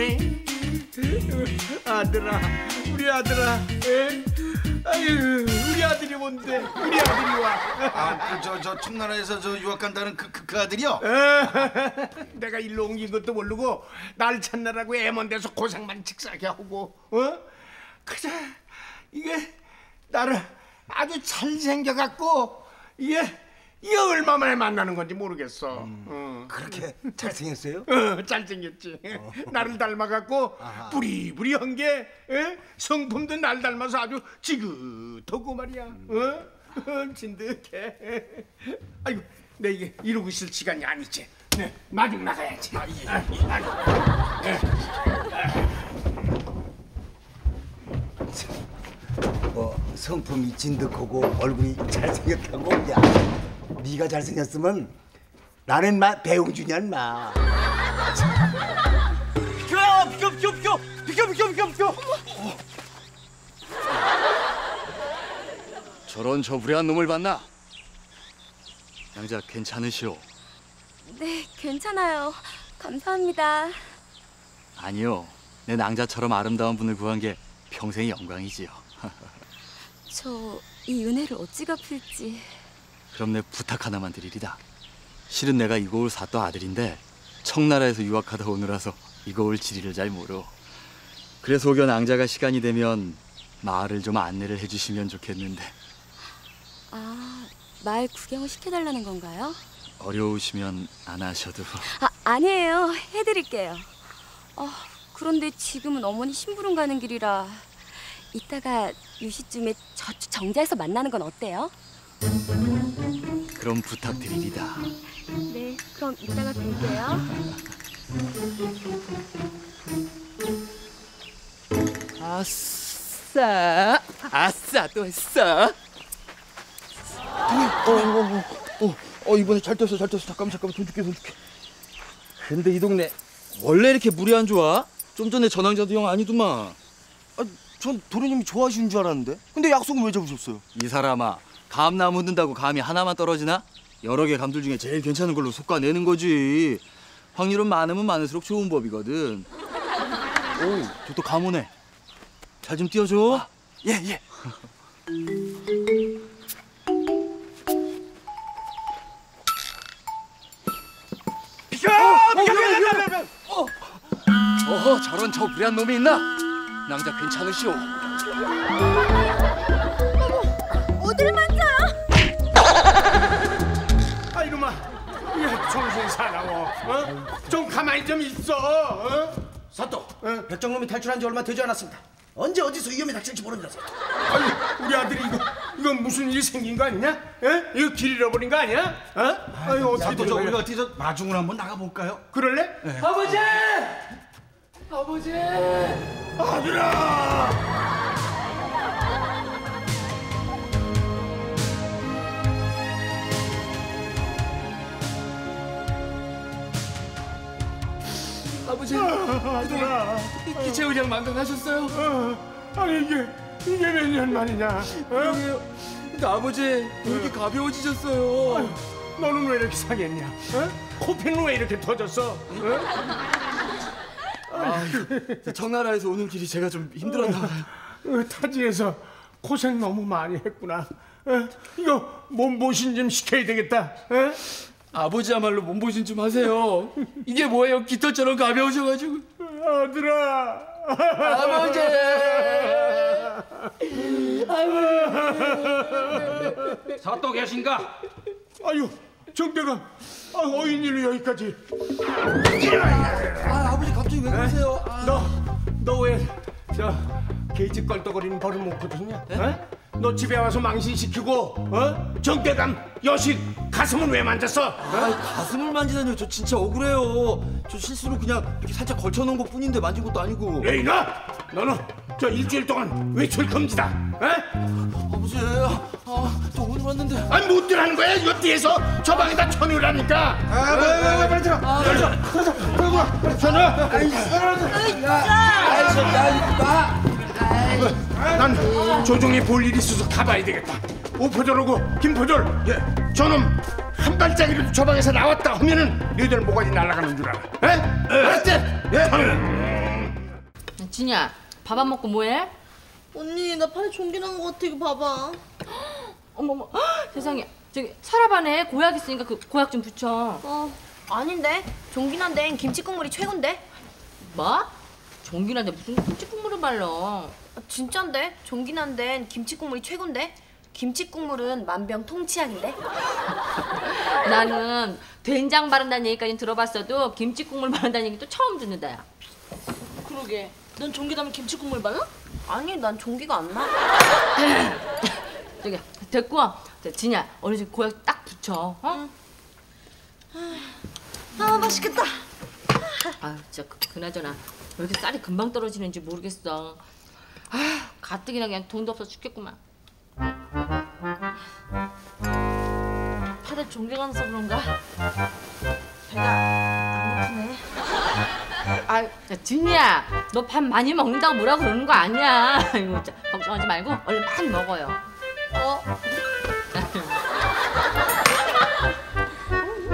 에? 아들아 우리 아들아 에? 아유 우리 아들이 뭔데 우리 아들이 와 아, 저, 저 청나라에서 저 유학 간다는 그, 그, 그 아들이요? 내가 일로 옮긴 것도 모르고 날 찾느라고 애먼 데서 고생만 직사게 하고 어? 그자 이게 나를 아주 잘생겨갖고 이게 이게 얼마 만에 만나는 건지 모르겠어 어. 그렇게 잘생겼어요? 어, 잘생겼지. 나를 닮아갖고 부리부리한 게 에? 성품도 날 닮아서 아주 지긋하고 말이야. 어? 어, 진득해. 아이고 내 이게 이러고 있을 시간이 아니지. 네, 마중 나가야지. 아, 예, 뭐 성품이 진득하고 얼굴이 잘생겼다고? 야 네가 잘생겼으면 나는 마 배용준이야 인마 비켜 비켜 비켜 비켜 비켜 비켜 비켜 비켜 저런 저불의한 놈을 봤나? 양자 괜찮으시오? 네, 괜찮아요. 감사합니다. 아니요. 내 낭자처럼 아름다운 분을 구한 게 평생의 영광이지요. 저 이 은혜를 어찌 갚을지. 그럼 내 부탁 하나만 드리리다. 실은 내가 이고을 사또 아들인데 청나라에서 유학하다 오느라서 이고을 지리를 잘 모르. 그래서 오견 낭자가 시간이 되면 마을을 좀 안내를 해주시면 좋겠는데 아, 마을 구경을 시켜달라는 건가요? 어려우시면 안 하셔도 아, 아니에요. 해드릴게요. 아, 그런데 지금은 어머니 심부름 가는 길이라 이따가 유시쯤에 저쪽 정자에서 만나는 건 어때요? 그럼 부탁드리리다. 네, 그럼 이따가 뵐게요. 아싸 아싸 또 했어 어, 어 이번에 잘 떴어 잘 떴어 잠깐만 잠깐만 돈 줄게 돈 줄게 근데 이 동네 원래 이렇게 물이 안 좋아? 좀 전에 전황자도 형 아니더만 아, 전 도련님이 좋아하시는 줄 알았는데 근데 약속은 왜 잡으셨어요? 이 사람아 감나무 흔든다고 감이 하나만 떨어지나? 여러 개 감들 중에 제일 괜찮은 걸로 속가내는 거지. 확률은 많으면 많을수록 좋은 법이거든. 오, 저 또 감 오네. 잘 좀 띄워줘. 예예. 어허 저런 저 불의한 놈이 있나? 낭자 괜찮으시오 어딜 만져요? 아 이놈아 야 정신 사나워 어? 좀 가만히 좀 있어 어? 사또 백정놈이 탈출한 지 얼마 되지 않았습니다 언제 어디서 위험이 닥칠지 모릅니다 아니 우리 아들이 이거 이거 무슨 일 생긴 거 아니냐? 에? 이거 길 잃어버린 거 아니야? 어? 아유 어떻게 사또 된 저? 우리가 어디 저 마중을 한번 나가 볼까요? 그럴래? 아버지 아버지 아들아 아버지 그동안 기체 의량 만단하셨어요? 어, 아니 이게 이게 몇 년 만이냐? 어? 그러게요 근데 아버지 왜 이렇게 가벼워지셨어요? 너는 왜 이렇게 상했냐? 어? 코피는 왜 이렇게 터졌어? 어? 청나라에서 오는 길이 제가 좀 힘들었나 봐요 어, 타지에서 고생 너무 많이 했구나. 어? 이거 몸보신 좀 시켜야 되겠다. 어? 아버지야말로 몸보신 좀 하세요 이게 뭐예요 깃털처럼 가벼우셔가지고 아들아. 아버지 사또 계신가? 아유 정대감. 아, 어인 일로 여기까지. 아 아버지 갑자기 왜 그러세요 아, 너 너 왜저 게이지 껄떡거리는 버릇 못 거든냐? 어? 너 집에 와서 망신시키고 어? 정대감 여식 가슴은 왜 만졌어? 아 가슴을 만지다니요 저 진짜 억울해요 저 실수로 그냥 이렇게 살짝 걸쳐놓은 것 뿐인데 만진 것도 아니고 레이나 너는 저 일주일 동안 외출 금지다. 어? 아버지 아저 오늘 왔는데 아니 못들 하는 거야? 이거 뒤에서 저 방에다 쳐놓으라니까. 아, 빨리 빨리 빨리 들어. 빨리 들어. 들어. 들어. 빨리 쳐놔. 난 조종이 볼 일이 있어서 가봐야 되겠다. 오포졸하고 김포졸, 예, 저놈 한 발짝이라도 저 방에서 나왔다 하면은 너희들 뭐가지 날아가는 줄 알아. 에? 알았지? 예. 진이야 밥 안 먹고 뭐해? 언니 나 팔에 종기 난거 같아 이거 봐봐 어머머 헉, 세상에 저기 서랍 안에 고약 있으니까 그 고약 좀 붙여 어 아닌데 종기 난 데는 김치 국물이 최고인데 뭐? 종기한테 무슨 김치 국물을 발라 아, 진짠데? 종기 난 데는 김치 국물이 최고인데? 김치 국물은 만병통치약인데? 나는 된장 바른다는 얘기까지 들어봤어도 김치 국물 바른다는 얘기 또 처음 듣는다 야. 그러게. 넌 종기 나면 김치 국물 발라? 아니 난 종기가 안 나. 저기 됐고. 자, 진이야 어느 집 고약 딱 붙여 어? 아 맛있겠다. 아 진짜 그, 그나저나 왜 이렇게 쌀이 금방 떨어지는지 모르겠어 아 가뜩이나 그냥 돈도 없어 죽겠구만 종기가 나서 그런가? 배가 안 고프네 아, 야, 진이야, 너 밥 많이 먹는다고 뭐라 그러는 거 아니야. 이거 걱정하지 말고 얼른 많이 먹어요. 어? 자,